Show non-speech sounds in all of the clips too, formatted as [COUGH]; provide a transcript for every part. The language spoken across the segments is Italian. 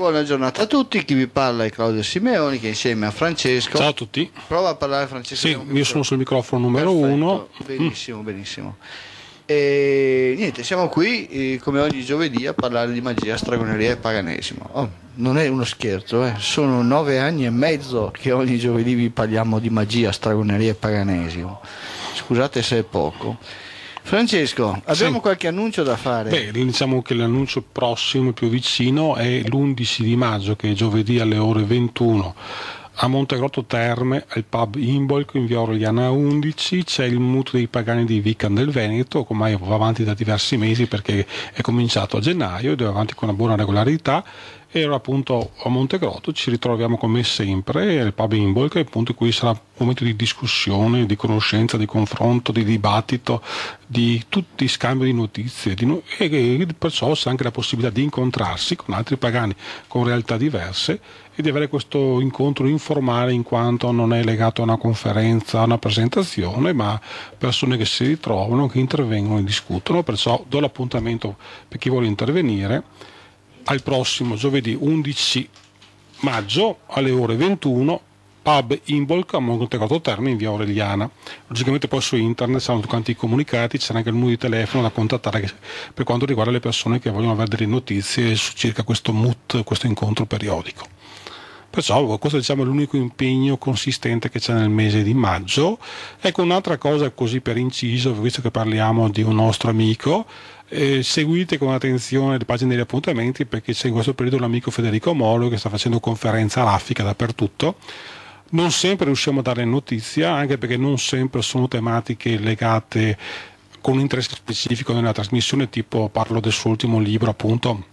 Buona giornata a tutti, chi vi parla è Claudio Simeoni che insieme a Francesco... Ciao a tutti. Prova a parlare Francesco. Sì, io sono sul microfono numero Perfetto, uno. Benissimo, benissimo. E niente, siamo qui eh, come ogni giovedì a parlare di magia, stregoneria e paganesimo. Oh, non è uno scherzo, eh. sono nove anni e mezzo che ogni giovedì vi parliamo di magia, stregoneria e paganesimo. Scusate se è poco. Francesco, abbiamo Sì. qualche annuncio da fare? Beh, diciamo che l'annuncio prossimo, più vicino, è l'11 di maggio, che è giovedì alle ore 21. A Montegrotto Terme, al pub Imbolco in via Orliana 11, c'è il mutuo dei pagani di Vican del Veneto, che ormai va avanti da diversi mesi perché è cominciato a gennaio ed è avanti con una buona regolarità. Era appunto a Montegrotto, ci ritroviamo come sempre al pub Imbolco, appunto in cui sarà un momento di discussione, di conoscenza, di confronto, di dibattito, di tutti scambio di notizie di no- e che perciò c'è anche la possibilità di incontrarsi con altri pagani con realtà diverse e di avere questo incontro informale in quanto non è legato a una conferenza, a una presentazione, ma persone che si ritrovano, che intervengono e discutono, perciò do l'appuntamento per chi vuole intervenire al prossimo giovedì 11 maggio alle ore 21 pub Imbolc a Montegrotto Terme in via Aureliana logicamente poi su internet saranno tutti i comunicati c'è anche il numero di telefono da contattare per quanto riguarda le persone che vogliono avere delle notizie su circa questo MUT questo incontro periodico Perciò questo diciamo, è l'unico impegno consistente che c'è nel mese di maggio. Ecco un'altra cosa così per inciso, visto che parliamo di un nostro amico, eh, seguite con attenzione le pagine degli appuntamenti perché c'è in questo periodo l'amico Federico Molo che sta facendo conferenza raffica dappertutto. Non sempre riusciamo a dare notizia, anche perché non sempre sono tematiche legate con un interesse specifico nella trasmissione, tipo parlo del suo ultimo libro appunto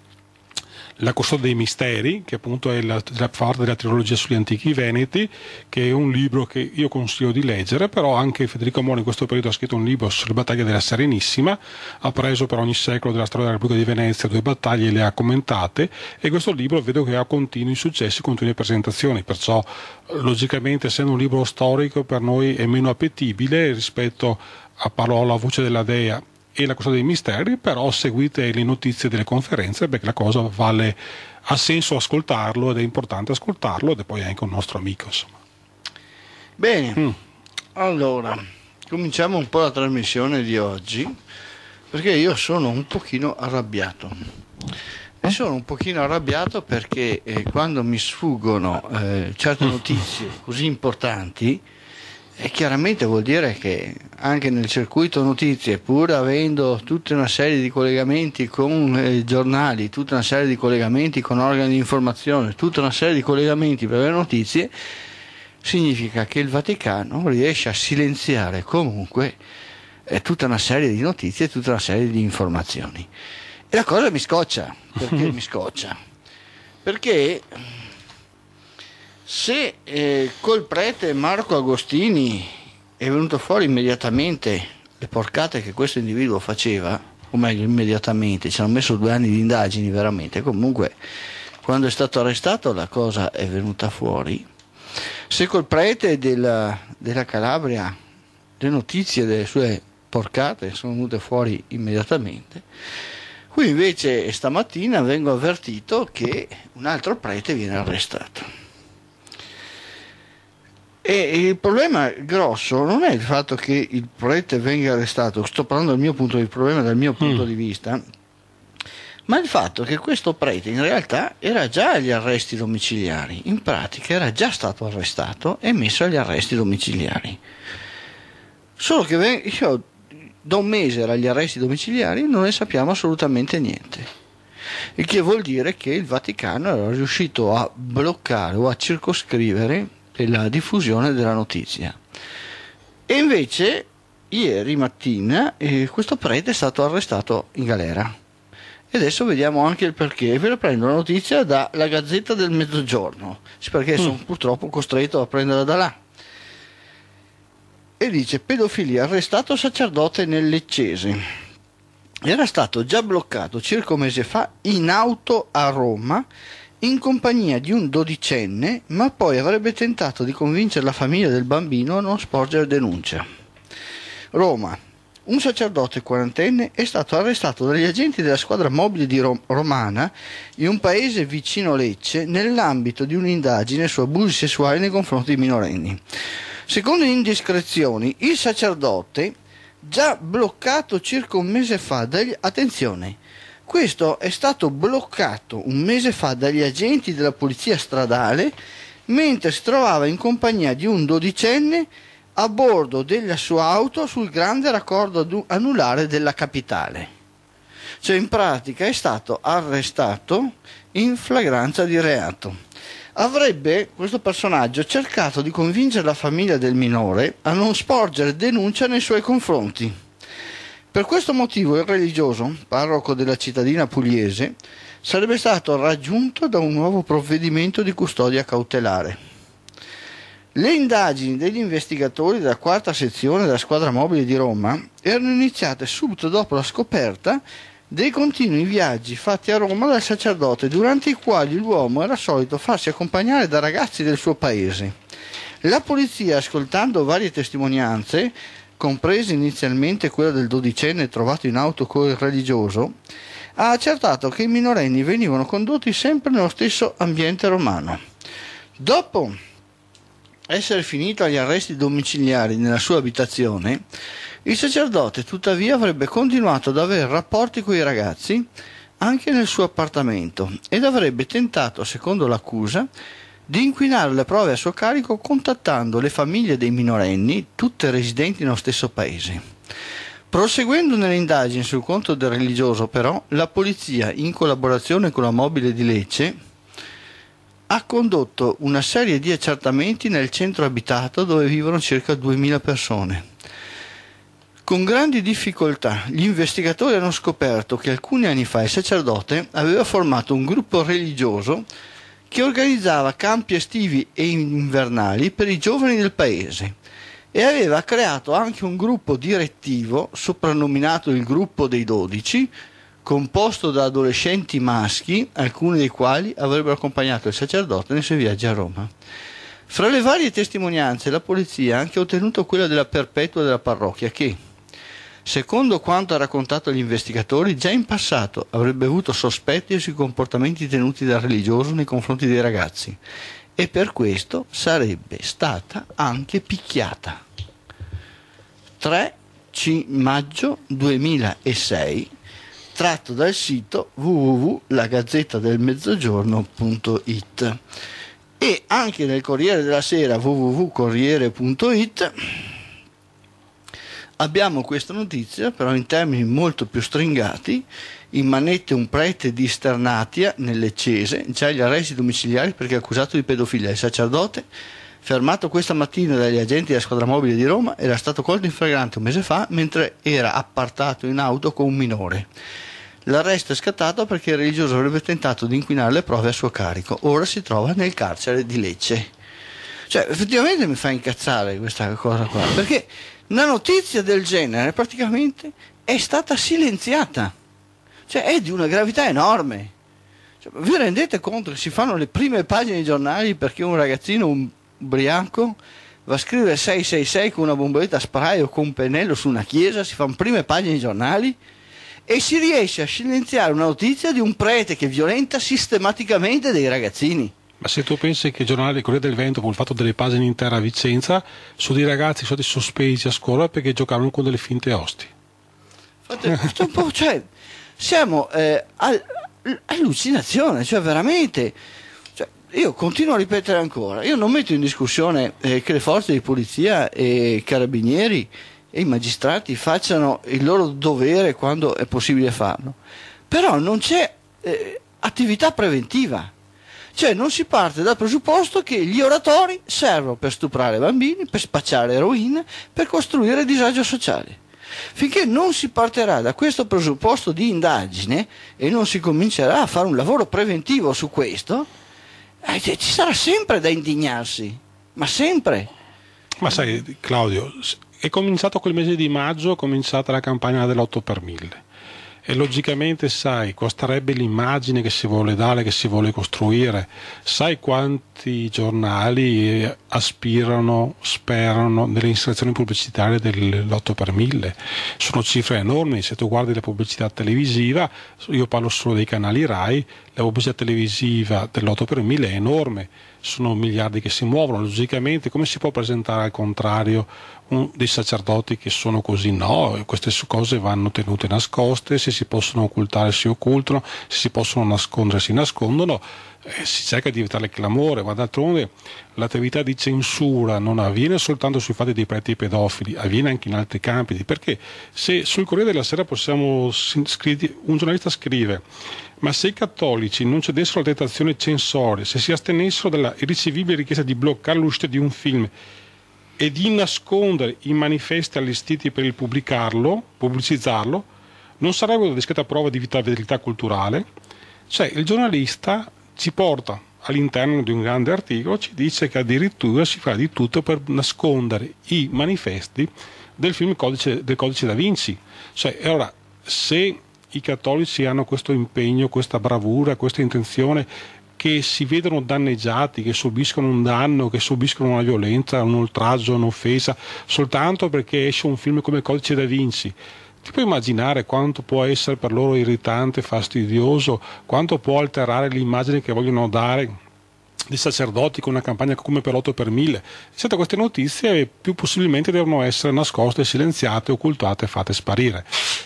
la Custode dei Misteri, che appunto è la, la parte della trilogia sugli antichi veneti, che è un libro che io consiglio di leggere, però anche Federico Moro in questo periodo ha scritto un libro sulle battaglie della Serenissima, ha preso per ogni secolo della storia della Repubblica di Venezia due battaglie e le ha commentate e questo libro vedo che ha continui successi, continue presentazioni, perciò logicamente essendo un libro storico per noi è meno appetibile rispetto a Parlo alla voce della Dea e la cosa dei misteri, però seguite le notizie delle conferenze perché la cosa vale, ha senso ascoltarlo ed è importante ascoltarlo ed è poi anche un nostro amico. Insomma. Bene, Mm. allora cominciamo un po' la trasmissione di oggi perché io sono un pochino arrabbiato. E sono un pochino arrabbiato perché eh, quando mi sfuggono eh, certe [LAUGHS] notizie così importanti, e chiaramente vuol dire che anche nel circuito notizie, pur avendo tutta una serie di collegamenti con eh, giornali, tutta una serie di collegamenti con organi di informazione, tutta una serie di collegamenti per le notizie, significa che il Vaticano riesce a silenziare comunque eh, tutta una serie di notizie, tutta una serie di informazioni. E la cosa mi scoccia, perché [LAUGHS] mi scoccia? Perché se eh, col prete Marco Agostini è venuto fuori immediatamente le porcate che questo individuo faceva, o meglio immediatamente, ci hanno messo due anni di indagini veramente, comunque quando è stato arrestato la cosa è venuta fuori, se col prete della, della Calabria le notizie delle sue porcate sono venute fuori immediatamente, qui invece stamattina vengo avvertito che un altro prete viene arrestato. E il problema grosso non è il fatto che il prete venga arrestato, sto parlando del mio punto di problema, dal mio punto Mm. di vista, ma il fatto che questo prete in realtà era già agli arresti domiciliari, in pratica era già stato arrestato e messo agli arresti domiciliari. Solo che io da un mese era agli arresti domiciliari e non ne sappiamo assolutamente niente. Il che vuol dire che il Vaticano era riuscito a bloccare o a circoscrivere la diffusione della notizia. E invece ieri mattina eh, questo prete è stato arrestato in galera. E adesso vediamo anche il perché. Ve la prendo la notizia dalla Gazzetta del Mezzogiorno, perché sono purtroppo costretto a prenderla da là. E dice pedofilia, arrestato sacerdote nel Leccese. Era stato già bloccato circa un mese fa in auto a Roma in compagnia di un dodicenne, ma poi avrebbe tentato di convincere la famiglia del bambino a non sporgere denuncia. Roma, un sacerdote quarantenne è stato arrestato dagli agenti della squadra mobile di Rom- Romana in un paese vicino Lecce nell'ambito di un'indagine su abusi sessuali nei confronti di minorenni. Secondo indiscrezioni, il sacerdote, già bloccato circa un mese fa dagli... attenzione, questo è stato bloccato un mese fa dagli agenti della polizia stradale mentre si trovava in compagnia di un dodicenne a bordo della sua auto sul grande raccordo anulare della capitale. Cioè in pratica è stato arrestato in flagranza di reato. Avrebbe questo personaggio cercato di convincere la famiglia del minore a non sporgere denuncia nei suoi confronti. Per questo motivo il religioso, parroco della cittadina pugliese, sarebbe stato raggiunto da un nuovo provvedimento di custodia cautelare. Le indagini degli investigatori della quarta sezione della squadra mobile di Roma erano iniziate subito dopo la scoperta dei continui viaggi fatti a Roma dal sacerdote, durante i quali l'uomo era solito farsi accompagnare da ragazzi del suo paese. La polizia, ascoltando varie testimonianze, comprese inizialmente quella del dodicenne trovato in auto con il religioso, ha accertato che i minorenni venivano condotti sempre nello stesso ambiente romano. Dopo essere finito agli arresti domiciliari nella sua abitazione, il sacerdote tuttavia avrebbe continuato ad avere rapporti con i ragazzi anche nel suo appartamento ed avrebbe tentato, secondo l'accusa, di inquinare le prove a suo carico contattando le famiglie dei minorenni, tutte residenti nello stesso paese. Proseguendo nelle indagini sul conto del religioso, però, la polizia, in collaborazione con la mobile di Lecce, ha condotto una serie di accertamenti nel centro abitato dove vivono circa 2000 persone. Con grandi difficoltà gli investigatori hanno scoperto che alcuni anni fa il sacerdote aveva formato un gruppo religioso che organizzava campi estivi e invernali per i giovani del paese e aveva creato anche un gruppo direttivo soprannominato il gruppo dei dodici composto da adolescenti maschi, alcuni dei quali avrebbero accompagnato il sacerdote nei suoi viaggi a Roma. Fra le varie testimonianze la polizia ha anche ottenuto quella della perpetua della parrocchia che, secondo quanto ha raccontato agli investigatori, già in passato avrebbe avuto sospetti sui comportamenti tenuti dal religioso nei confronti dei ragazzi e per questo sarebbe stata anche picchiata. 3 maggio 2006 tratto dal sito www.lagazzettadelmezzogiorno.it e anche nel Corriere della Sera www.corriere.it abbiamo questa notizia però in termini molto più stringati in manette un prete di Sternatia nelle Cese già gli arresti domiciliari perché è accusato di pedofilia il sacerdote fermato questa mattina dagli agenti della squadra mobile di Roma era stato colto in flagrante un mese fa mentre era appartato in auto con un minore L'arresto è scattato perché il religioso avrebbe tentato di inquinare le prove a suo carico. Ora si trova nel carcere di Lecce. Cioè, effettivamente mi fa incazzare questa cosa qua, perché una notizia del genere praticamente è stata silenziata. Cioè, è di una gravità enorme. Cioè, vi rendete conto che si fanno le prime pagine dei giornali perché un ragazzino un ubriaco va a scrivere 666 con una bomboletta spray o con un pennello su una chiesa, si fanno prime pagine dei giornali? e si riesce a silenziare una notizia di un prete che violenta sistematicamente dei ragazzini. Ma se tu pensi che il giornale Corriere del Vento, con il fatto delle pagine intere a Vicenza, sono dei ragazzi stati sospesi a scuola perché giocavano con delle finte osti. Fate, cioè, siamo eh, all'allucinazione, cioè veramente. Cioè, io continuo a ripetere ancora, io non metto in discussione eh, che le forze di polizia e i carabinieri e i magistrati facciano il loro dovere quando è possibile farlo. Però non c'è eh, attività preventiva. Cioè non si parte dal presupposto che gli oratori servono per stuprare bambini, per spacciare eroina, per costruire disagio sociale. Finché non si partirà da questo presupposto di indagine e non si comincerà a fare un lavoro preventivo su questo, eh, ci sarà sempre da indignarsi, ma sempre. Ma sai Claudio, è cominciato quel mese di maggio, è cominciata la campagna dell'8 per 1000 e logicamente sai, costerebbe l'immagine che si vuole dare, che si vuole costruire. Sai quanti giornali eh, aspirano, sperano nelle inserzioni pubblicitarie dell'8 per 1000? Sono cifre enormi, se tu guardi la pubblicità televisiva, io parlo solo dei canali RAI, la pubblicità televisiva dell'8 per 1000 è enorme, sono miliardi che si muovono, logicamente come si può presentare al contrario dei sacerdoti che sono così? No, queste cose vanno tenute nascoste, se si possono occultare si occultano, se si possono nascondere si nascondono, eh, si cerca di evitare il clamore, ma d'altronde l'attività di censura non avviene soltanto sui fatti dei preti pedofili, avviene anche in altri campi, perché se sul Corriere della Sera possiamo un giornalista scrive ma se i cattolici non cedessero alla tentazione censoria, se si astenessero dalla irricevibile richiesta di bloccare l'uscita di un film e di nascondere i manifesti allestiti per il pubblicarlo, pubblicizzarlo, non sarebbe una discreta prova di vitalità culturale? Cioè il giornalista ci porta all'interno di un grande articolo, ci dice che addirittura si fa di tutto per nascondere i manifesti del film Codice, del Codice da Vinci. Cioè, allora, se i cattolici hanno questo impegno, questa bravura, questa intenzione che si vedono danneggiati, che subiscono un danno, che subiscono una violenza, un oltraggio, un'offesa, soltanto perché esce un film come Codice da Vinci. Ti puoi immaginare quanto può essere per loro irritante, fastidioso, quanto può alterare l'immagine che vogliono dare di sacerdoti con una campagna come per 8 per 1000. Sette queste notizie più possibilmente devono essere nascoste, silenziate, occultate e fatte sparire.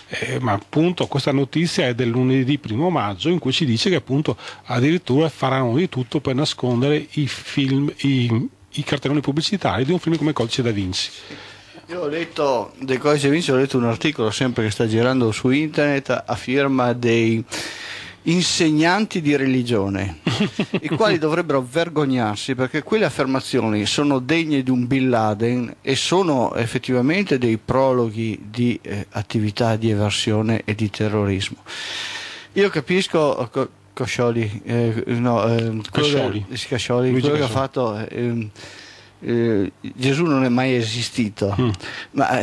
Eh, ma appunto questa notizia è del lunedì primo maggio in cui ci dice che appunto addirittura faranno di tutto per nascondere i film, i, i cartelloni pubblicitari di un film come Codice da Vinci. Io ho letto del Codice da Vinci, ho letto un articolo sempre che sta girando su internet a firma dei insegnanti di religione, [LAUGHS] i quali dovrebbero vergognarsi perché quelle affermazioni sono degne di un Bin Laden e sono effettivamente dei prologhi di eh, attività di eversione e di terrorismo. Io capisco Co- Coscioli, eh, no, eh, Cascioli, che, Cascioli, quello che ha fatto... Eh, eh, Gesù non è mai esistito, mm. ma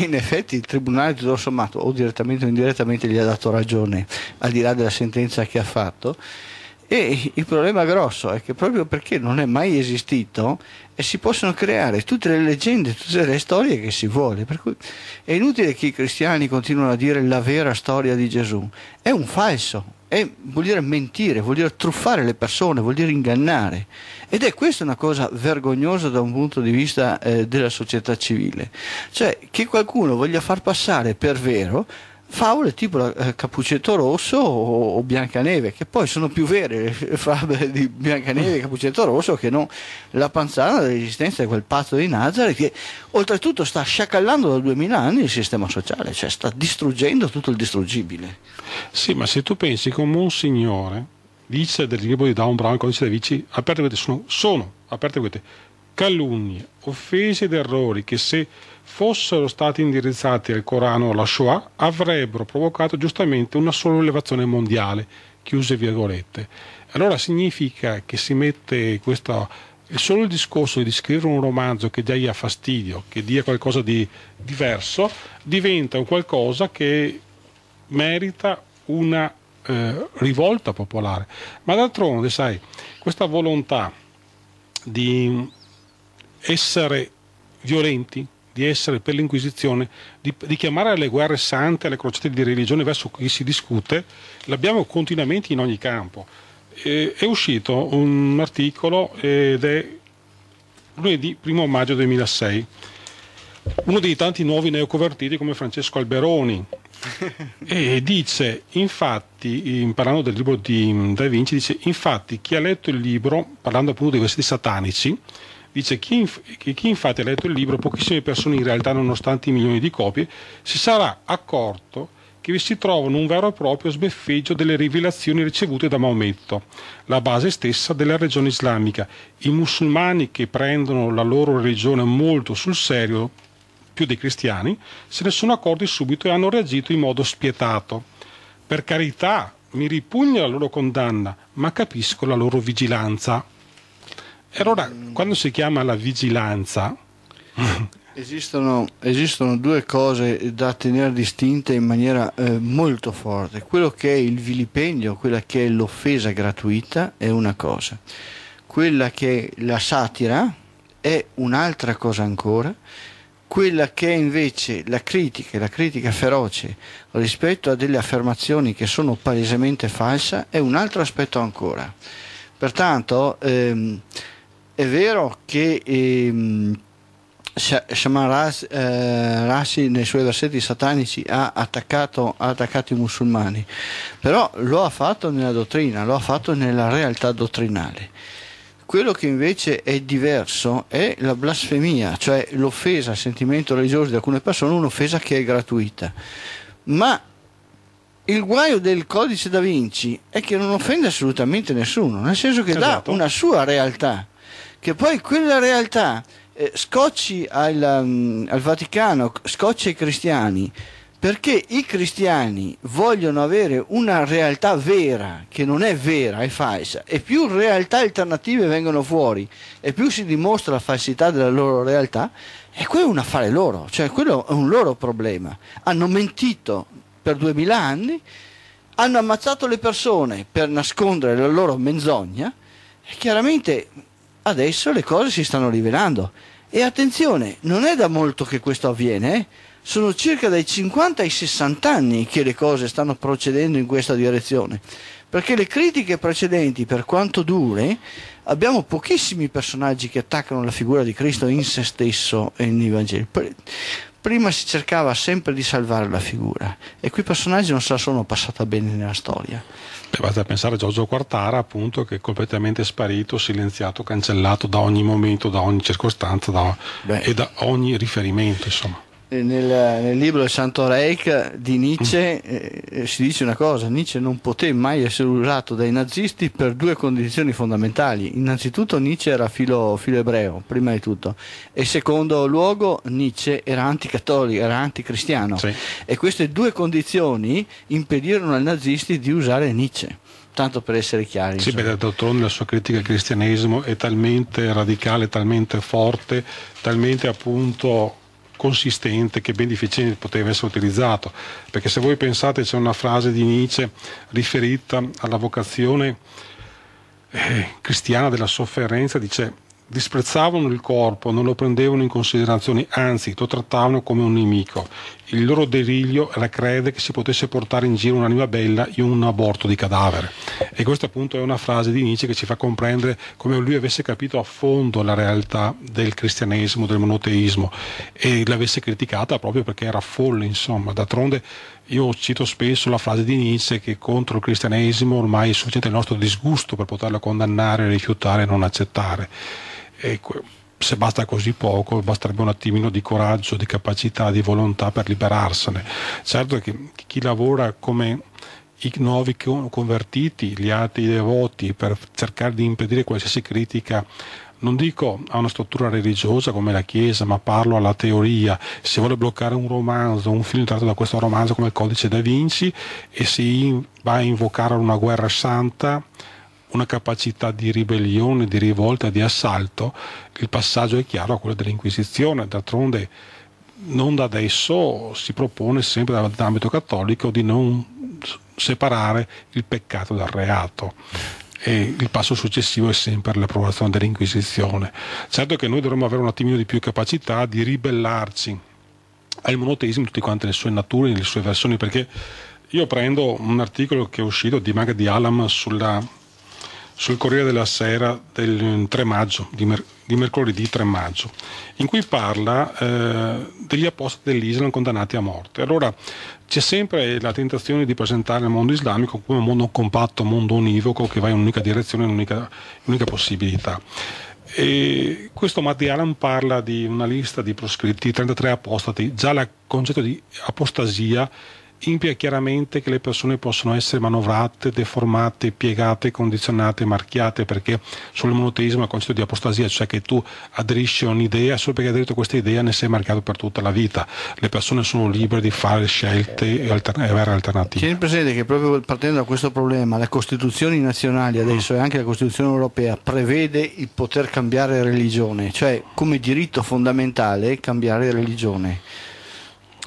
eh, in effetti il tribunale tutto sommato o direttamente o indirettamente gli ha dato ragione al di là della sentenza che ha fatto e il problema grosso è che proprio perché non è mai esistito e si possono creare tutte le leggende, tutte le storie che si vuole. Per cui è inutile che i cristiani continuino a dire la vera storia di Gesù. È un falso, è, vuol dire mentire, vuol dire truffare le persone, vuol dire ingannare. Ed è questa una cosa vergognosa da un punto di vista eh, della società civile. Cioè che qualcuno voglia far passare per vero favole tipo eh, Capuccetto Rosso o, o, Biancaneve, che poi sono più vere le [LAUGHS] favole di Biancaneve e Capuccetto Rosso che non la panzana dell'esistenza di quel pazzo di Nazareth che oltretutto sta sciacallando da 2000 anni il sistema sociale, cioè sta distruggendo tutto il distruggibile. Sì, ma se tu pensi come un signore dice del libro di Down Brown, codice dei vici, aperte queste, sono, sono aperte queste, calunnie, offese ed errori che se fossero stati indirizzati al Corano o alla Shoah avrebbero provocato giustamente una sola elevazione mondiale, chiuse virgolette. Allora significa che si mette questo solo il discorso di scrivere un romanzo che dia fastidio, che dia qualcosa di diverso, diventa un qualcosa che merita una eh, rivolta popolare. Ma d'altronde, sai, questa volontà di essere violenti, di essere per l'Inquisizione, di, di, chiamare alle guerre sante, alle crociate di religione verso cui si discute, l'abbiamo continuamente in ogni campo. E, è uscito un articolo ed è lunedì 1 maggio 2006 uno dei tanti nuovi neoconvertiti come Francesco Alberoni [LAUGHS] e dice infatti parlando del libro di Da Vinci dice infatti chi ha letto il libro parlando appunto dei versetti satanici dice inf- chi infatti ha letto il libro pochissime persone in realtà nonostante i milioni di copie si sarà accorto che vi si trovano un vero e proprio sbeffeggio delle rivelazioni ricevute da Maometto, la base stessa della regione islamica. I musulmani che prendono la loro religione molto sul serio più dei cristiani, se ne sono accorti subito e hanno reagito in modo spietato. Per carità, mi ripugna la loro condanna, ma capisco la loro vigilanza. Allora, quando si chiama la vigilanza, [LAUGHS] Esistono, esistono, due cose da tenere distinte in maniera eh, molto forte. Quello che è il vilipendio, quella che è l'offesa gratuita è una cosa. Quella che è la satira è un'altra cosa ancora. Quella che è invece la critica, la critica feroce rispetto a delle affermazioni che sono palesemente false è un altro aspetto ancora. Pertanto ehm, è vero che ehm, Shaman Rashi, eh, Rashi nei suoi versetti satanici ha attaccato, ha attaccato, i musulmani, però lo ha fatto nella dottrina, lo ha fatto nella realtà dottrinale. Quello che invece è diverso è la blasfemia, cioè l'offesa al sentimento religioso di alcune persone, un'offesa che è gratuita. Ma il guaio del codice da Vinci è che non offende assolutamente nessuno, nel senso che esatto. dà una sua realtà, che poi quella realtà eh, scocci al, um, al Vaticano, scocci ai cristiani, perché i cristiani vogliono avere una realtà vera che non è vera, è falsa, e più realtà alternative vengono fuori e più si dimostra la falsità della loro realtà, e quello è un affare loro, cioè quello è un loro problema. Hanno mentito per duemila anni, hanno ammazzato le persone per nascondere la loro menzogna e chiaramente adesso le cose si stanno rivelando. E attenzione, non è da molto che questo avviene, eh? sono circa dai 50 ai 60 anni che le cose stanno procedendo in questa direzione. Perché le critiche precedenti, per quanto dure, abbiamo pochissimi personaggi che attaccano la figura di Cristo in se stesso e nei Vangeli prima si cercava sempre di salvare la figura e quei personaggi non se la sono passata bene nella storia. Basta pensare a Giorgio Quartara, appunto, che è completamente sparito, silenziato, cancellato da ogni momento, da ogni circostanza da, e da ogni riferimento, insomma. Eh, nel, nel, libro del Santo Reich di Nietzsche eh, eh, si dice una cosa, Nietzsche non poté mai essere usato dai nazisti per due condizioni fondamentali. Innanzitutto Nietzsche era filo, filo ebreo, prima di tutto, e secondo luogo Nietzsche era anticattolico, era anticristiano. Sì. E queste due condizioni impedirono ai nazisti di usare Nietzsche tanto per essere chiari. Sì, beh, d'altronde la sua critica al cristianesimo è talmente radicale, talmente forte, talmente appunto consistente che ben difficilmente poteva essere utilizzato, perché se voi pensate c'è una frase di Nietzsche riferita alla vocazione eh, cristiana della sofferenza, dice disprezzavano il corpo, non lo prendevano in considerazione, anzi lo trattavano come un nemico. Il loro delirio era credere che si potesse portare in giro un'anima bella in un aborto di cadavere. E questa appunto è una frase di Nietzsche che ci fa comprendere come lui avesse capito a fondo la realtà del cristianesimo, del monoteismo e l'avesse criticata proprio perché era folle, insomma. D'altronde io cito spesso la frase di Nietzsche che contro il cristianesimo ormai è sufficiente il nostro disgusto per poterlo condannare, rifiutare e non accettare. E se basta così poco, basterebbe un attimino di coraggio, di capacità, di volontà per liberarsene. Certo che chi lavora come i nuovi convertiti, gli altri devoti, per cercare di impedire qualsiasi critica non dico a una struttura religiosa come la Chiesa, ma parlo alla teoria. Si vuole bloccare un romanzo, un film tratto da questo romanzo come il Codice da Vinci e si va a invocare una guerra santa una capacità di ribellione, di rivolta, di assalto, il passaggio è chiaro a quello dell'Inquisizione. D'altronde non da adesso si propone sempre dall'ambito cattolico di non separare il peccato dal reato e il passo successivo è sempre l'approvazione dell'Inquisizione. Certo che noi dovremmo avere un attimino di più capacità di ribellarci al monoteismo in tutte quante le sue nature, le sue versioni, perché io prendo un articolo che è uscito di Maga di Alam sulla sul Corriere della Sera del 3 maggio, di, mer- di mercoledì 3 maggio, in cui parla eh, degli apostati dell'Islam condannati a morte. Allora c'è sempre la tentazione di presentare il mondo islamico come un mondo compatto, un mondo univoco che va in un'unica direzione, in un'unica, un'unica possibilità. E questo Mahdi Alam parla di una lista di proscritti, 33 apostati, già il concetto di apostasia implica chiaramente che le persone possono essere manovrate, deformate, piegate, condizionate, marchiate, perché sul monoteismo è il concetto di apostasia, cioè che tu aderisci a un'idea, solo perché hai aderito a questa idea ne sei marchiato per tutta la vita. Le persone sono libere di fare scelte e, alter- e avere alternative. Tieni presente che proprio partendo da questo problema, le costituzioni nazionali adesso mm. e anche la Costituzione europea prevede il poter cambiare religione, cioè come diritto fondamentale cambiare religione.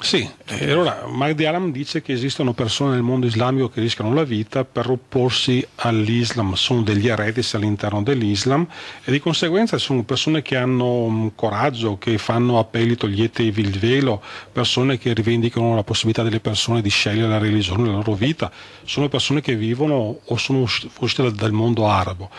Sì, e allora Magdi Alam dice che esistono persone nel mondo islamico che rischiano la vita per opporsi all'Islam, sono degli eredi all'interno dell'Islam e di conseguenza sono persone che hanno coraggio, che fanno appelli toglietevi il velo, persone che rivendicano la possibilità delle persone di scegliere la religione nella loro vita, sono persone che vivono o sono uscite dal mondo arabo.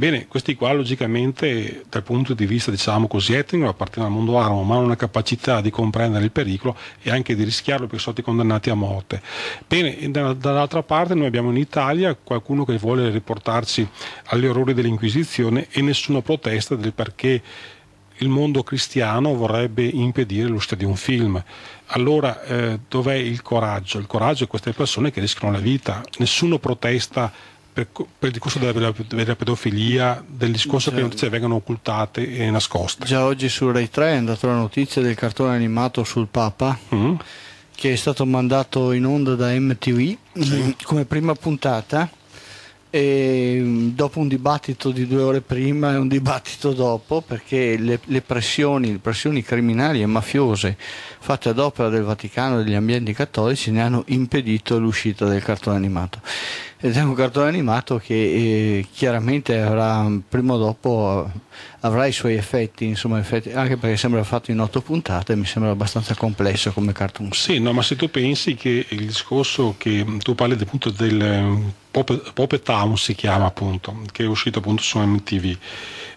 Bene, questi qua logicamente dal punto di vista diciamo così etnico appartengono al mondo arabo, ma hanno una capacità di comprendere il pericolo e anche di rischiarlo perché sono stati condannati a morte. Bene, dall'altra parte noi abbiamo in Italia qualcuno che vuole riportarci agli orrori dell'Inquisizione e nessuna protesta del perché il mondo cristiano vorrebbe impedire l'uscita di un film. Allora eh, dov'è il coraggio? Il coraggio è queste persone che rischiano la vita, nessuno protesta per, per, il discorso della, della, pedofilia, del discorso già, che le notizie vengano occultate e nascoste. Già oggi su Rai 3 è andata la notizia del cartone animato sul Papa. Mm. Che è stato mandato in onda da MTV sì. come prima puntata e mm, dopo un dibattito di due ore prima e un dibattito dopo perché le, le, pressioni, le pressioni criminali e mafiose fatte ad opera del Vaticano e degli ambienti cattolici ne hanno impedito l'uscita del cartone animato. Ed è un cartone animato che eh, chiaramente avrà prima o dopo avrà i suoi effetti, insomma, effetti, anche perché sembra fatto in otto puntate mi sembra abbastanza complesso come cartoon. Sì no ma se tu pensi che il discorso che tu parli appunto del Pope Town si chiama appunto che è uscito appunto su MTV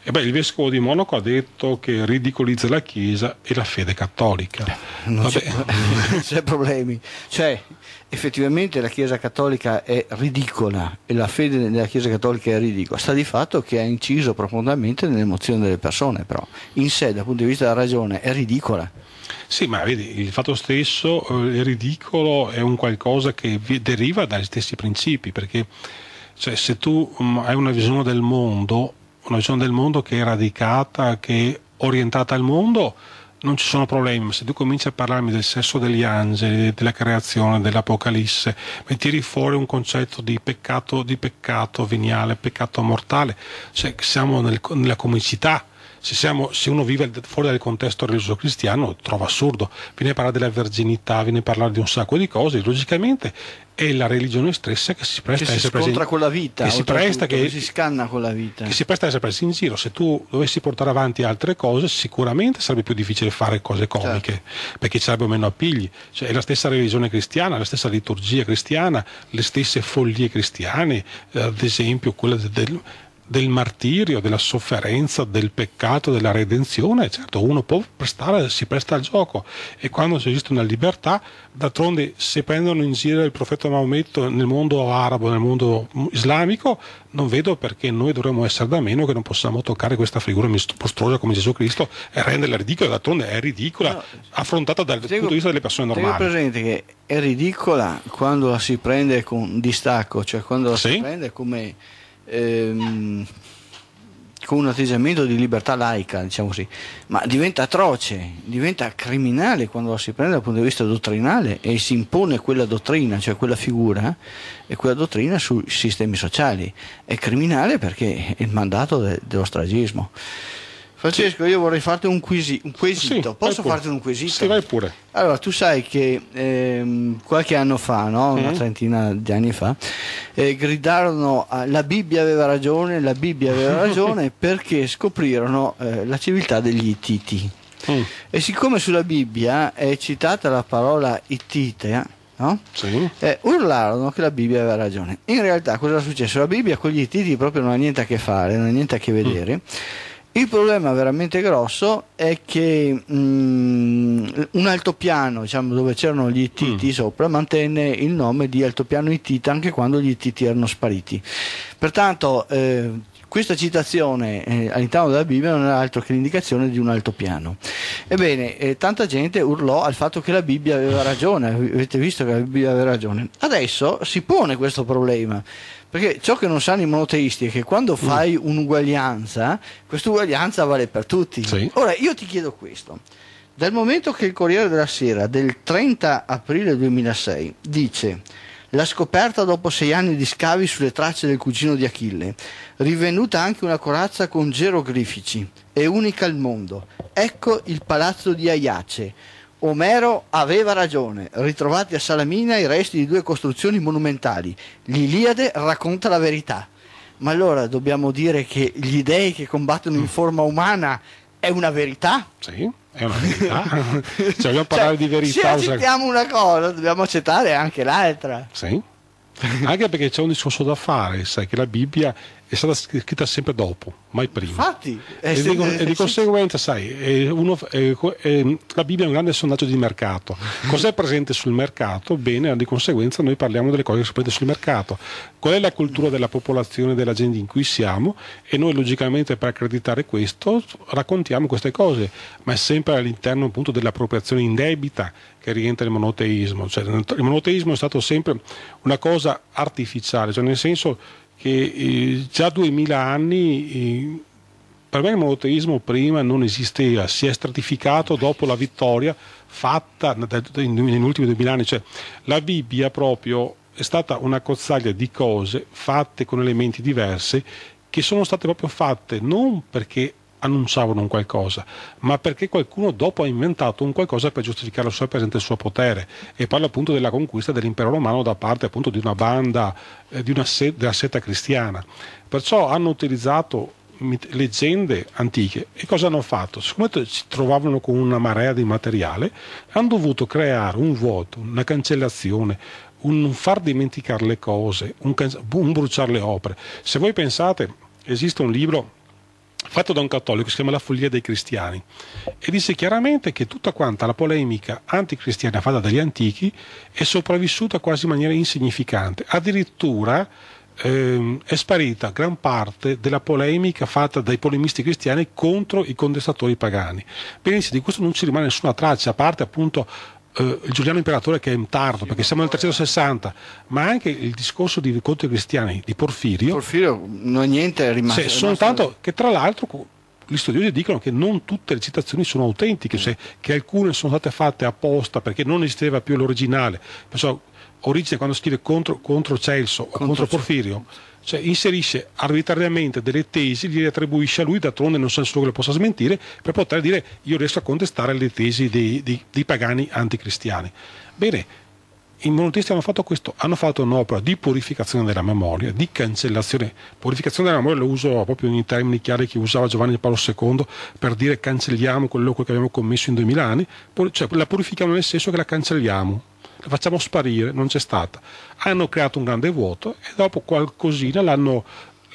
e beh, il vescovo di Monaco ha detto che ridicolizza la Chiesa e la fede cattolica. Non c'è, [LAUGHS] non c'è problemi. Cioè, effettivamente la Chiesa cattolica è ridicola e la fede nella Chiesa cattolica è ridicola. Sta di fatto che ha inciso profondamente nelle emozioni delle persone, però in sé, dal punto di vista della ragione, è ridicola. Sì, ma vedi, il fatto stesso, eh, il ridicolo è un qualcosa che deriva dagli stessi principi, perché cioè, se tu um, hai una visione del mondo una visione del mondo che è radicata, che è orientata al mondo, non ci sono problemi, ma se tu cominci a parlarmi del sesso degli angeli, della creazione, dell'Apocalisse, mi tiri fuori un concetto di peccato, di peccato veniale, peccato mortale, cioè siamo nel, nella comicità se, siamo, se, uno vive fuori dal contesto religioso cristiano trova assurdo, viene a parlare della verginità, viene a parlare di un sacco di cose, logicamente è la religione stessa che si presta che a essere presa con la vita, che si presta che, che, si scanna con la vita. Che si presta a essere presi in giro. Se tu dovessi portare avanti altre cose, sicuramente sarebbe più difficile fare cose comiche, certo. perché ci sarebbero meno appigli. Cioè, è la stessa religione cristiana, la stessa liturgia cristiana, le stesse follie cristiane, eh, ad esempio quella del, del martirio, della sofferenza, del peccato, della redenzione, certo uno può prestare, si presta al gioco e quando esiste una libertà, d'altronde se prendono in giro il profeta Maometto nel mondo arabo, nel mondo islamico, non vedo perché noi dovremmo essere da meno che non possiamo toccare questa figura mostruosa come Gesù Cristo e renderla ridicola, d'altronde è ridicola, no, affrontata dal tengo, punto di vista delle persone normali. Presente che è ridicola quando la si prende con distacco, cioè quando la sì? si prende come ehm, con un atteggiamento di libertà laica, diciamo così, ma diventa atroce, diventa criminale quando lo si prende dal punto di vista dottrinale e si impone quella dottrina, cioè quella figura e quella dottrina sui sistemi sociali. È criminale perché è il mandato de- dello stragismo. Francesco, io vorrei farti un, quisi, un quesito. Sì, Posso farti un quesito? Sì, vai pure. Allora, tu sai che ehm, qualche anno fa, no? una mm. trentina di anni fa, eh, gridarono ah, la Bibbia aveva ragione, la Bibbia aveva ragione [LAUGHS] perché scoprirono eh, la civiltà degli Ittiti. Mm. E siccome sulla Bibbia è citata la parola Ittite, no? sì. eh, urlarono che la Bibbia aveva ragione. In realtà cosa è successo? La Bibbia con gli Ittiti proprio non ha niente a che fare, non ha niente a che vedere. Mm il problema veramente grosso è che mh, un altopiano, diciamo, dove c'erano gli Ittiti mm. sopra, mantenne il nome di altopiano Ittita anche quando gli Ittiti erano spariti. Pertanto, eh, questa citazione eh, all'interno della Bibbia non è altro che l'indicazione di un altopiano. Ebbene, eh, tanta gente urlò al fatto che la Bibbia aveva ragione, avete visto che la Bibbia aveva ragione. Adesso si pone questo problema. Perché ciò che non sanno i monoteisti è che quando fai mm. un'uguaglianza, questa uguaglianza vale per tutti. Sì. Ora io ti chiedo questo. Dal momento che il Corriere della Sera del 30 aprile 2006 dice la scoperta dopo sei anni di scavi sulle tracce del cugino di Achille, rivenuta anche una corazza con geroglifici, è unica al mondo. Ecco il palazzo di Aiace. Omero aveva ragione, ritrovati a Salamina i resti di due costruzioni monumentali. L'Iliade racconta la verità. Ma allora dobbiamo dire che gli dei che combattono in forma umana è una verità? Sì è una verità. [LAUGHS] Se vogliamo parlare cioè, di verità. Se accettiamo una cosa, dobbiamo accettare anche l'altra. Sì. Anche perché c'è un discorso da fare, sai che la Bibbia è stata scritta sempre dopo, mai prima. Infatti, e, di, e di conseguenza, sai, uno, la Bibbia è un grande sondaggio di mercato. [LAUGHS] Cos'è presente sul mercato? Bene, di conseguenza noi parliamo delle cose che sono presenti sul mercato. Qual è la cultura della popolazione, della gente in cui siamo? E noi logicamente per accreditare questo raccontiamo queste cose, ma è sempre all'interno appunto dell'appropriazione indebita che rientra nel monoteismo. Cioè, il monoteismo è stato sempre una cosa artificiale, cioè nel senso che eh, già 2000 anni eh, per me il monoteismo prima non esisteva, si è stratificato dopo la vittoria fatta negli ultimi 2000 anni, cioè la Bibbia proprio è stata una cozzaglia di cose fatte con elementi diversi che sono state proprio fatte non perché annunciavano un qualcosa, ma perché qualcuno dopo ha inventato un qualcosa per giustificare la sua presenza e il suo potere. E parla appunto della conquista dell'impero romano da parte appunto di una banda, eh, di una set, della setta cristiana. Perciò hanno utilizzato leggende antiche e cosa hanno fatto? Siccome si trovavano con una marea di materiale, hanno dovuto creare un vuoto, una cancellazione, un far dimenticare le cose, un, un bruciare le opere. Se voi pensate, esiste un libro fatto da un cattolico, si chiama La follia dei cristiani, e dice chiaramente che tutta quanta la polemica anticristiana fatta dagli antichi è sopravvissuta quasi in maniera insignificante, addirittura ehm, è sparita gran parte della polemica fatta dai polemisti cristiani contro i contestatori pagani. Benissimo, di questo non ci rimane nessuna traccia, a parte appunto eh, il Giuliano Imperatore che è in tardo, perché siamo nel 360, ma anche il discorso di contro cristiani di Porfirio. Porfirio non è niente è rimasto. Cioè, soltanto che tra l'altro gli studiosi dicono che non tutte le citazioni sono autentiche, cioè che alcune sono state fatte apposta perché non esisteva più l'originale. Perciò origine quando scrive contro, contro Celso contro o contro Porfirio cioè inserisce arbitrariamente delle tesi, gli attribuisce a lui, d'altronde non sa solo che le possa smentire, per poter dire io riesco a contestare le tesi dei, dei, dei pagani anticristiani. Bene, i monoteisti hanno fatto questo, hanno fatto un'opera di purificazione della memoria, di cancellazione. Purificazione della memoria lo uso proprio in termini chiari che usava Giovanni Paolo II per dire cancelliamo quello che abbiamo commesso in 2000 anni, cioè la purifichiamo nel senso che la cancelliamo, la facciamo sparire, non c'è stata. Hanno creato un grande vuoto e dopo qualcosina l'hanno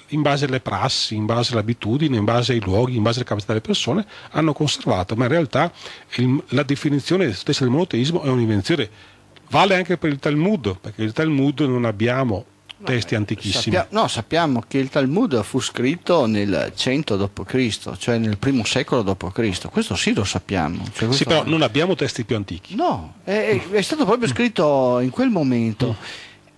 in base alle prassi, in base alle abitudini, in base ai luoghi, in base alle capacità delle persone, hanno conservato, ma in realtà il, la definizione stessa del monoteismo è un'invenzione. Vale anche per il Talmud, perché il Talmud non abbiamo testi antichissimi. Sappia, no, sappiamo che il Talmud fu scritto nel 100 d.C., cioè nel primo secolo d.C. Questo sì lo sappiamo. Cioè sì, però non abbiamo testi più antichi. No, è, è stato proprio scritto in quel momento.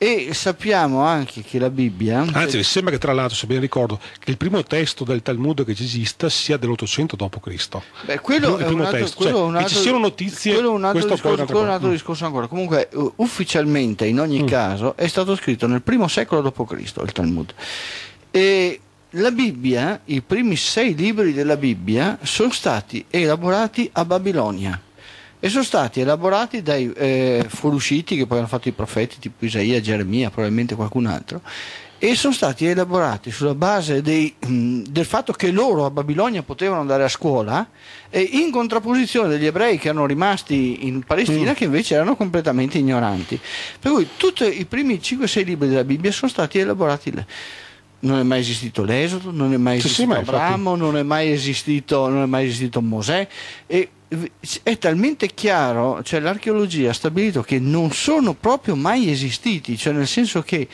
E sappiamo anche che la Bibbia. Anzi, mi sembra che tra l'altro, se ben ricordo, che il primo testo del Talmud che esista sia dell'800 d.C. Beh, quello il, il primo altro, testo. Cioè, un altro, ci siano notizie. Quello è un altro, discorso, quello è un altro discorso ancora. Comunque, ufficialmente, in ogni mm. caso, è stato scritto nel primo secolo d.C. il Talmud. E la Bibbia, i primi sei libri della Bibbia, sono stati elaborati a Babilonia e sono stati elaborati dai eh, fuoriusciti che poi hanno fatto i profeti tipo Isaia, Geremia, probabilmente qualcun altro e sono stati elaborati sulla base dei, del fatto che loro a Babilonia potevano andare a scuola e in contrapposizione degli ebrei che erano rimasti in Palestina mm. che invece erano completamente ignoranti. Per cui tutti i primi 5-6 libri della Bibbia sono stati elaborati lì non è mai esistito l'Esodo, non è mai esistito sì, sì, Abramo, non è mai esistito, non è mai esistito Mosè e è talmente chiaro, cioè l'archeologia ha stabilito che non sono proprio mai esistiti, cioè nel senso che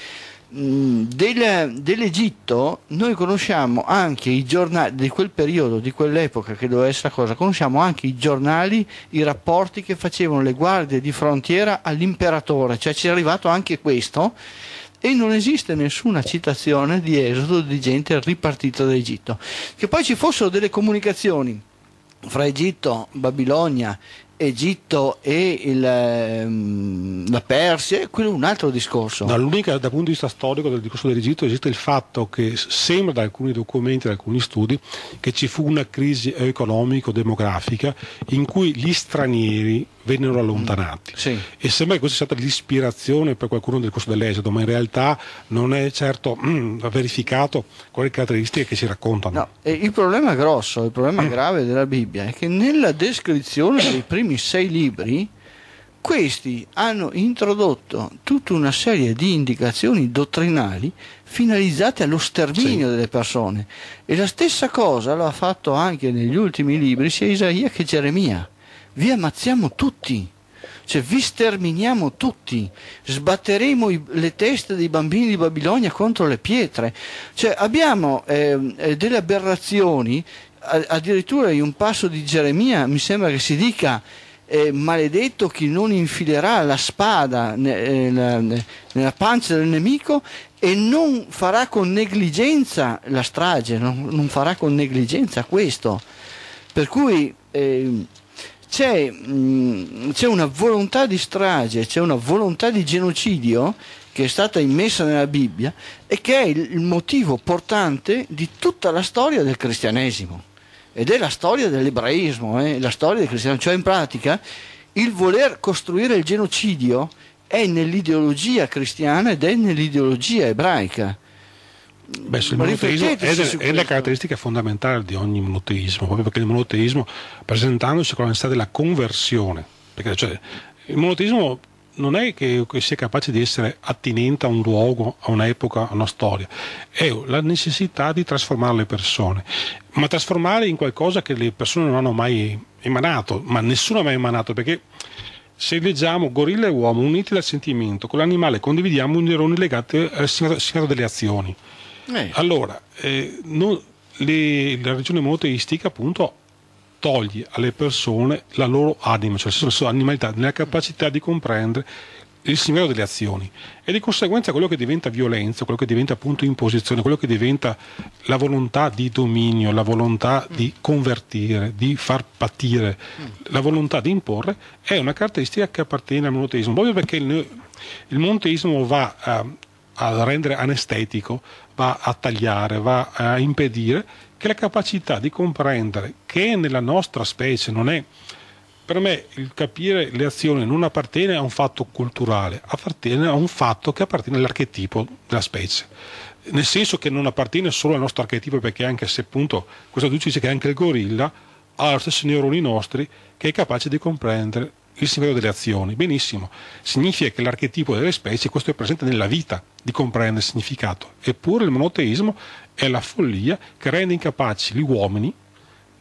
del, dell'Egitto noi conosciamo anche i giornali di quel periodo, di quell'epoca che doveva essere la cosa, conosciamo anche i giornali, i rapporti che facevano le guardie di frontiera all'imperatore, cioè ci è arrivato anche questo e non esiste nessuna citazione di esodo di gente ripartita da Egitto. Che poi ci fossero delle comunicazioni fra Egitto, Babilonia Egitto e il, ehm, la Persia, quello è un altro discorso. No, l'unica dal punto di vista storico del discorso dell'Egitto esiste il fatto che sembra da alcuni documenti, da alcuni studi, che ci fu una crisi economico-demografica in cui gli stranieri vennero allontanati. Sì. E sembra che questa sia stata l'ispirazione per qualcuno del corso dell'esodo, ma in realtà non è certo mm, verificato quali caratteristiche che si raccontano. No, il problema grosso, il problema mm. grave della Bibbia è che nella descrizione dei primi sei libri questi hanno introdotto tutta una serie di indicazioni dottrinali finalizzate allo sterminio sì. delle persone e la stessa cosa lo ha fatto anche negli ultimi libri sia Isaia che Geremia vi ammazziamo tutti, cioè vi sterminiamo tutti, sbatteremo i, le teste dei bambini di Babilonia contro le pietre, cioè abbiamo eh, eh delle aberrazioni, addirittura in un passo di Geremia mi sembra che si dica eh, maledetto chi non infilerà la spada eh, nella pancia del nemico e non farà con negligenza la strage, non, non farà con negligenza questo. Per cui eh, c'è, mh, mm, c'è una volontà di strage, c'è una volontà di genocidio che è stata immessa nella Bibbia e che è il, motivo portante di tutta la storia del cristianesimo ed è la storia dell'ebraismo, eh, la storia del cristianesimo, cioè in pratica il voler costruire il genocidio è nell'ideologia cristiana ed è nell'ideologia ebraica. Beh, il monoteismo è, è la caratteristica fondamentale di ogni monoteismo, proprio perché il monoteismo, presentandosi con la necessità della conversione, perché cioè, il monoteismo non è che, che, sia capace di essere attinente a un luogo, a un'epoca, a una storia, è la necessità di trasformare le persone, ma trasformare in qualcosa che le persone non hanno mai emanato, ma nessuno ha mai emanato, perché se leggiamo gorilla e uomo uniti dal sentimento, con l'animale condividiamo un neuroni legati al significato delle azioni. Eh. Allora, eh, non, le, la religione monoteistica appunto toglie alle persone la loro anima, cioè la sua animalità, nella capacità di comprendere il significato delle azioni. E di conseguenza quello che diventa violenza, quello che diventa appunto imposizione, quello che diventa la volontà di dominio, la volontà di convertire, di far patire, la volontà di imporre, è una caratteristica che appartiene al monoteismo, proprio perché il, il monoteismo va a, a rendere anestetico va a tagliare, va a impedire che la capacità di comprendere che nella nostra specie non è per me il capire le azioni non appartiene a un fatto culturale, appartiene a un fatto che appartiene all'archetipo della specie. Nel senso che non appartiene solo al nostro archetipo, perché anche se appunto questo dice che anche il gorilla ha lo stesso neuroni nostri che è capace di comprendere il significato delle azioni. Benissimo, significa che l'archetipo delle specie, questo è presente nella vita di comprendere il significato. Eppure il monoteismo è la follia che rende incapaci gli uomini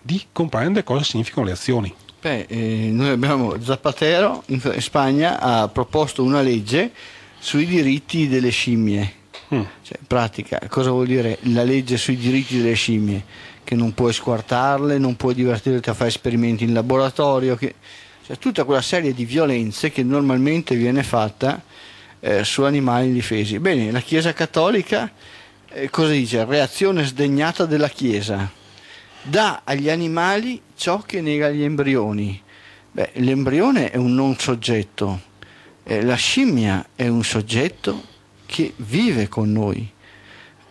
di comprendere cosa significano le azioni. Beh, eh, noi abbiamo Zapatero in Spagna ha proposto una legge sui diritti delle scimmie. Mm. Cioè, in pratica, cosa vuol dire la legge sui diritti delle scimmie? Che non puoi squartarle, non puoi divertirti a fare esperimenti in laboratorio, che cioè tutta quella serie di violenze che normalmente viene fatta eh, su animali indifesi. Bene, la Chiesa Cattolica eh, cosa dice? Reazione sdegnata della Chiesa. Dà agli animali ciò che nega agli embrioni. Beh, l'embrione è un non soggetto, eh, la scimmia è un soggetto che vive con noi.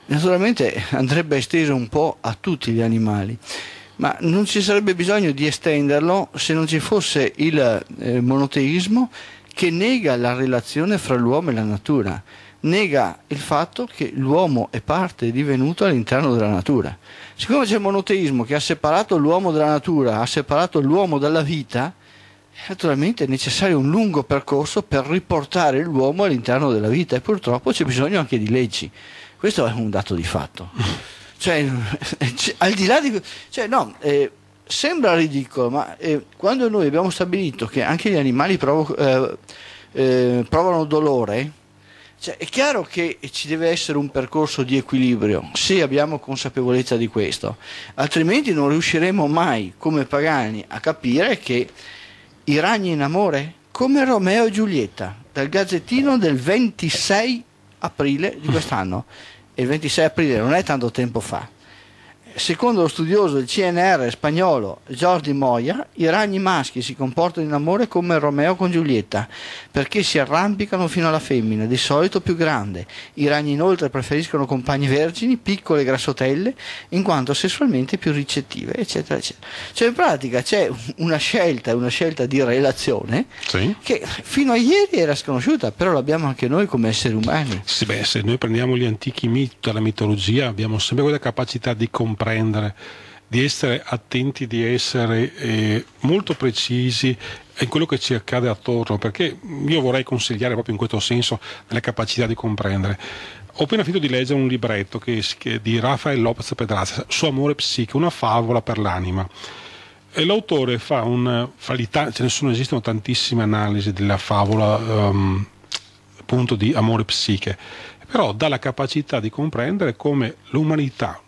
Naturalmente andrebbe esteso un po' a tutti gli animali ma non ci sarebbe bisogno di estenderlo se non ci fosse il eh, monoteismo che nega la relazione fra l'uomo e la natura, nega il fatto che l'uomo è parte divenuto all'interno della natura. Siccome c'è il monoteismo che ha separato l'uomo dalla natura, ha separato l'uomo dalla vita, naturalmente è necessario un lungo percorso per riportare l'uomo all'interno della vita e purtroppo c'è bisogno anche di leggi. Questo è un dato di fatto. [LAUGHS] Cioè, [LAUGHS] al di là di... Cioè, no, eh, sembra ridicolo, ma eh, quando noi abbiamo stabilito che anche gli animali provo, eh, eh provano dolore, Cioè, è chiaro che ci deve essere un percorso di equilibrio, se abbiamo consapevolezza di questo, altrimenti non riusciremo mai come pagani a capire che i ragni in amore, come Romeo e Giulietta, dal Gazzettino del 26 aprile di quest'anno, [LAUGHS] il 26 aprile non è tanto tempo fa, Secondo lo studioso del CNR spagnolo Jordi Moya, i ragni maschi si comportano in amore come Romeo con Giulietta, perché si arrampicano fino alla femmina, di solito più grande. I ragni inoltre preferiscono compagne vergini, piccole e grassotelle, in quanto sessualmente più ricettive, eccetera, eccetera. Cioè in pratica c'è una scelta, una scelta di relazione sì. che fino a ieri era sconosciuta, però l'abbiamo anche noi come esseri umani. Sì, beh, se noi prendiamo gli antichi miti, la mitologia, abbiamo sempre quella capacità di comprendere comprendere, di essere attenti, di essere eh, molto precisi in quello che ci accade attorno, perché io vorrei consigliare proprio in questo senso la capacità di comprendere. Ho appena finito di leggere un libretto che, che di Rafael Lopez Pedraza, Suo amore psiche, una favola per l'anima. E l'autore fa un, fra ce ne sono, esistono tantissime analisi della favola um, appunto di amore psiche, però dà la capacità di comprendere come l'umanità,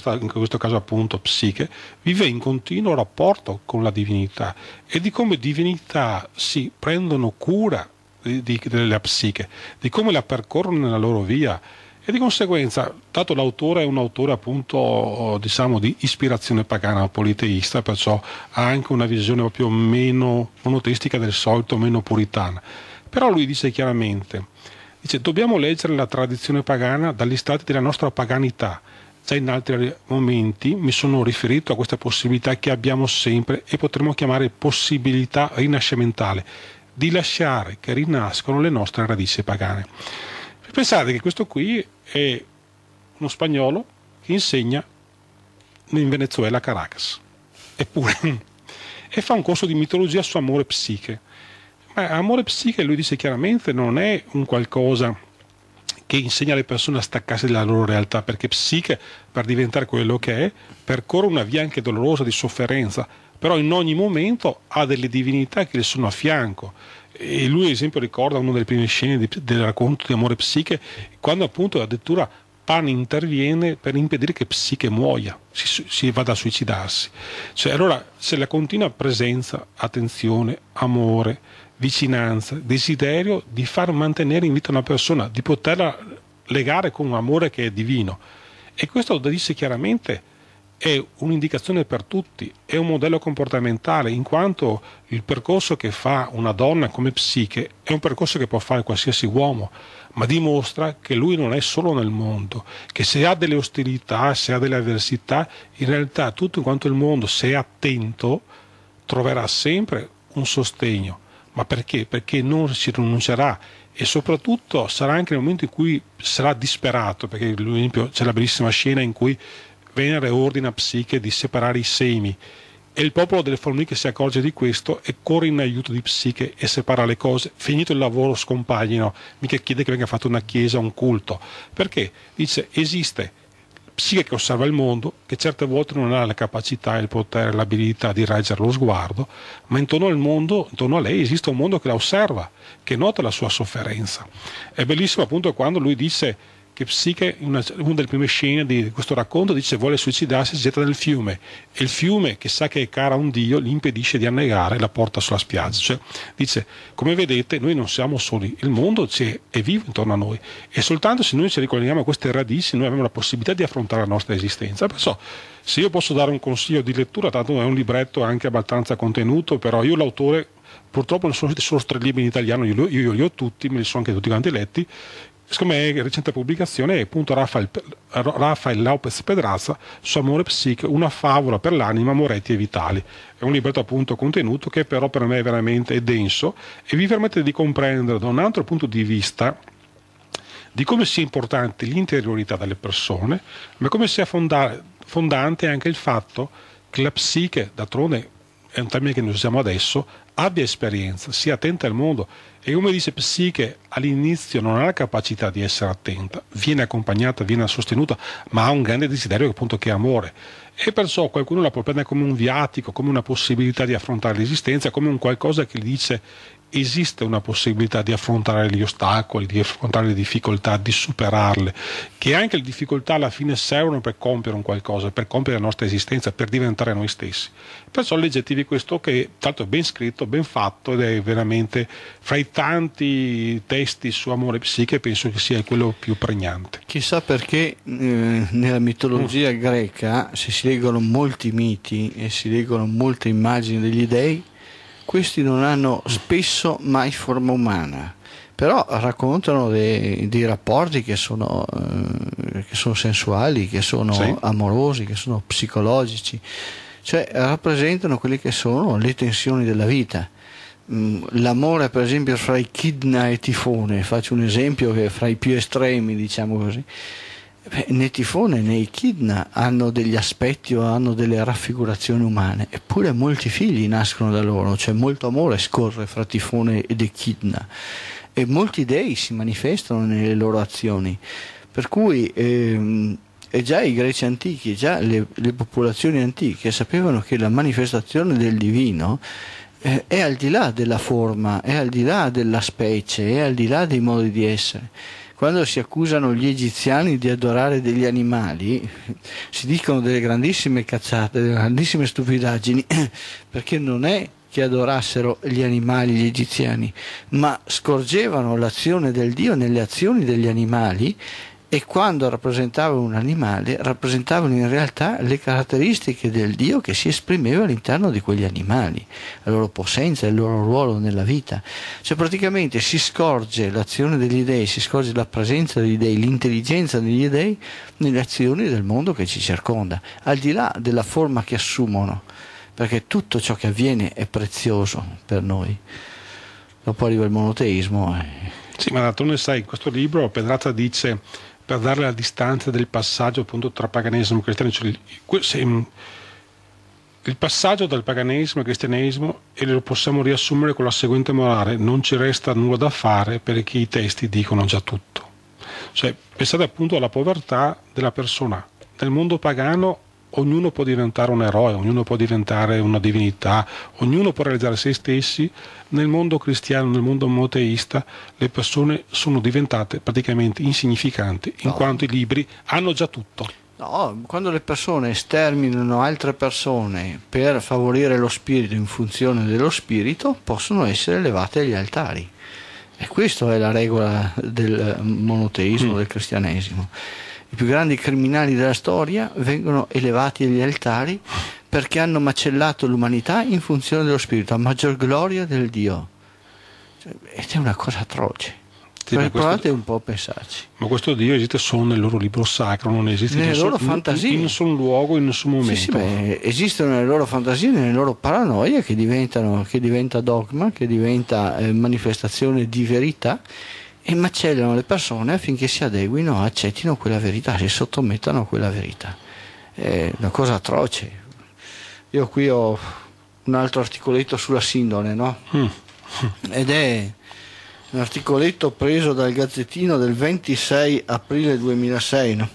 questa, in questo caso appunto psiche, vive in continuo rapporto con la divinità e di come divinità si prendono cura di, di, della psiche, di come la percorrono nella loro via e di conseguenza, dato l'autore è un autore appunto diciamo di ispirazione pagana politeista, perciò ha anche una visione proprio meno monoteistica del solito, meno puritana. Però lui dice chiaramente, dice dobbiamo leggere la tradizione pagana dagli stati della nostra paganità Già in altri momenti mi sono riferito a questa possibilità che abbiamo sempre e potremmo chiamare possibilità rinascimentale di lasciare che rinascono le nostre radici pagane. Pensate che questo qui è uno spagnolo che insegna in Venezuela a Caracas, eppure, [LAUGHS] e fa un corso di mitologia su amore psiche. Ma amore psiche, lui dice chiaramente, non è un qualcosa che insegna alle persone a staccarsi dalla loro realtà, perché psiche, per diventare quello che è, percorre una via anche dolorosa di sofferenza, però in ogni momento ha delle divinità che le sono a fianco. E lui, ad esempio, ricorda una delle prime scene di, del racconto di Amore Psiche, quando appunto addirittura Pan interviene per impedire che Psiche muoia, si, si vada a suicidarsi. Cioè, allora, se la continua presenza, attenzione, amore, vicinanza, desiderio di far mantenere in vita una persona, di poterla legare con un amore che è divino. E questo lo dice chiaramente è un'indicazione per tutti, è un modello comportamentale, in quanto il percorso che fa una donna come psiche è un percorso che può fare qualsiasi uomo, ma dimostra che lui non è solo nel mondo, che se ha delle ostilità, se ha delle avversità, in realtà tutto quanto il mondo, se è attento, troverà sempre un sostegno ma perché? Perché non si rinuncerà e soprattutto sarà anche nel momento in cui sarà disperato, perché per esempio c'è la bellissima scena in cui Venere ordina a Psiche di separare i semi e il popolo delle formiche si accorge di questo e corre in aiuto di Psiche e separa le cose. Finito il lavoro scompagnino, mica chiede che venga fatta una chiesa, un culto. Perché? Dice esiste psiche che osserva il mondo, che certe volte non ha la capacità, il potere, l'abilità di reggere lo sguardo, ma intorno al mondo, intorno a lei esiste un mondo che la osserva, che nota la sua sofferenza. È bellissimo appunto quando lui disse che Psiche, una, una, delle prime scene di questo racconto, dice vuole suicidarsi, si getta nel fiume e il fiume, che sa che è cara a un dio, gli impedisce di annegare e la porta sulla spiaggia. Cioè, dice, come vedete, noi non siamo soli, il mondo è vivo intorno a noi e soltanto se noi ci ricolleghiamo a queste radici noi abbiamo la possibilità di affrontare la nostra esistenza. Perciò, se io posso dare un consiglio di lettura, tanto è un libretto anche abbastanza contenuto, però io l'autore purtroppo non sono solo tre libri in italiano, io li ho tutti, me li sono anche tutti quanti letti, Secondo me recente pubblicazione è appunto Rafael, Rafael Lopez Pedraza su Amore Psiche, una favola per l'anima, Moretti e Vitali. È un libretto appunto contenuto che però per me è veramente denso e vi permette di comprendere da un altro punto di vista di come sia importante l'interiorità delle persone, ma come sia fonda- fondante anche il fatto che la psiche, d'altronde è un termine che noi usiamo adesso, abbia esperienza, sia attenta al mondo. E come dice Psiche all'inizio non ha la capacità di essere attenta, viene accompagnata, viene sostenuta, ma ha un grande desiderio appunto che è amore. E perciò qualcuno la può prendere come un viatico, come una possibilità di affrontare l'esistenza, come un qualcosa che gli dice esiste una possibilità di affrontare gli ostacoli, di affrontare le difficoltà, di superarle, che anche le difficoltà alla fine servono per compiere un qualcosa, per compiere la nostra esistenza, per diventare noi stessi. Perciò leggetevi questo che tanto è ben scritto, ben fatto ed è veramente fra i tanti testi su amore e psiche penso che sia quello più pregnante. Chissà perché eh, nella mitologia mm. greca se si leggono molti miti e si leggono molte immagini degli dei, questi non hanno spesso mai forma umana, però raccontano dei, dei rapporti che sono, eh, che sono, sensuali, che sono sì. amorosi, che sono psicologici, cioè rappresentano quelle che sono le tensioni della vita. Mm, l'amore per esempio fra i Kidna e Tifone, faccio un esempio che è fra i più estremi diciamo così, Né Tifone né i Kidna hanno degli aspetti o hanno delle raffigurazioni umane, eppure molti figli nascono da loro, cioè molto amore scorre fra Tifone ed Echidna e molti dei si manifestano nelle loro azioni. Per cui ehm, e già i greci antichi, già le, le, popolazioni antiche sapevano che la manifestazione del divino eh, è al di là della forma, è al di là della specie, è al di là dei modi di essere quando si accusano gli egiziani di adorare degli animali, si dicono delle grandissime cazzate, delle grandissime stupidaggini, [CLEARS THROAT] perché non è che adorassero gli animali gli egiziani, ma scorgevano l'azione del Dio nelle azioni degli animali e quando rappresentavano un animale rappresentavano in realtà le caratteristiche del Dio che si esprimeva all'interno di quegli animali, la loro possenza, il loro ruolo nella vita. Cioè praticamente si scorge l'azione degli dei, si scorge la presenza degli dei, l'intelligenza degli dei nelle azioni del mondo che ci circonda, al di là della forma che assumono, perché tutto ciò che avviene è prezioso per noi. Dopo arriva il monoteismo. Eh. Sì, ma d'altronde sai, in questo libro Pedrata dice per dare la distanza del passaggio appunto tra paganesimo e cristianesimo. Mm, il passaggio dal paganesimo al cristianesimo e lo possiamo riassumere con la seguente morale, non ci resta nulla da fare perché i testi dicono già tutto. Cioè, pensate appunto alla povertà della persona. Nel mondo pagano ognuno può diventare un eroe, ognuno può diventare una divinità, ognuno può realizzare se stessi. Nel mondo cristiano, nel mondo monoteista, le persone sono diventate praticamente insignificanti, in no. quanto i libri hanno già tutto. No, quando le persone sterminano altre persone per favorire lo spirito in funzione dello spirito, possono essere elevate agli altari. E questa è la regola del monoteismo, mm. del cristianesimo i più grandi criminali della storia vengono elevati agli altari perché hanno macellato l'umanità in funzione dello spirito, a maggior gloria del Dio. Cioè, ed è una cosa atroce. Sì, provate questo, un po' a pensarci. Ma questo Dio esiste solo nel loro libro sacro, non esiste nelle in loro nessun, fantasie. in nessun luogo, in nessun momento. Sì, sì, beh, esistono nelle loro fantasie, nelle loro paranoie che, che diventa dogma, che diventa eh, manifestazione di verità e macellano le persone affinché si adeguino, accettino quella verità, si sottomettano a quella verità. È una cosa atroce. Io qui ho un altro articoletto sulla sindone, no? Mm. Ed è un articoletto preso dal Gazzettino del 26 aprile 2006, no?